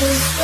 Oh,